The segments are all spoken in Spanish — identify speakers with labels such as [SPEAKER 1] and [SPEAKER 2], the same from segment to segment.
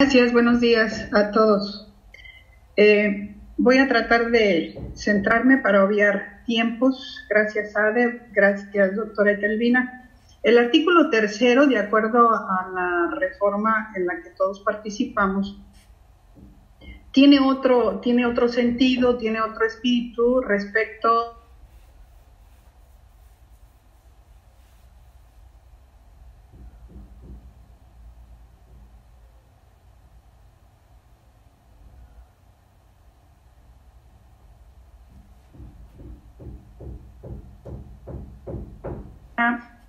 [SPEAKER 1] Gracias, buenos días a todos. Eh, voy a tratar de centrarme para obviar tiempos. Gracias, Ade. Gracias, doctora Etelvina. El artículo tercero, de acuerdo a la reforma en la que todos participamos, tiene otro, tiene otro sentido, tiene otro espíritu respecto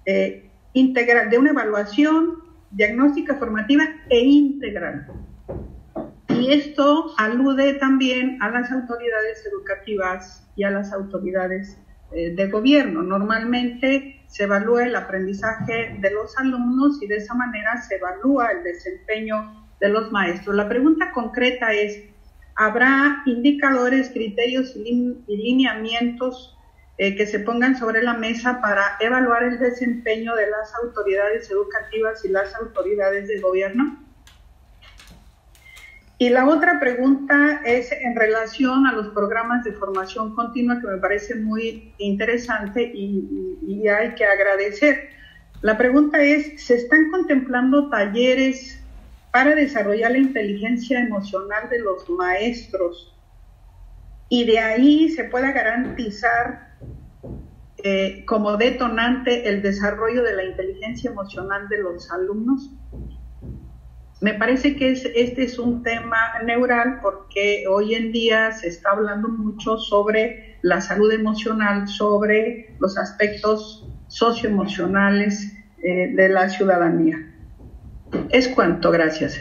[SPEAKER 1] eh, integral, de una evaluación diagnóstica formativa e integral. Y esto alude también a las autoridades educativas y a las autoridades eh, de gobierno. Normalmente se evalúa el aprendizaje de los alumnos y de esa manera se evalúa el desempeño de los maestros. La pregunta concreta es, ¿habrá indicadores, criterios y lineamientos eh, que se pongan sobre la mesa para evaluar el desempeño de las autoridades educativas y las autoridades de gobierno? Y la otra pregunta es en relación a los programas de formación continua que me parece muy interesante y, y hay que agradecer. La pregunta es, ¿se están contemplando talleres para desarrollar la inteligencia emocional de los maestros y de ahí se pueda garantizar eh, como detonante el desarrollo de la inteligencia emocional de los alumnos. Me parece que este es un tema neural porque hoy en día se está hablando mucho sobre la salud emocional, sobre los aspectos socioemocionales eh, de la ciudadanía. Es cuanto, gracias.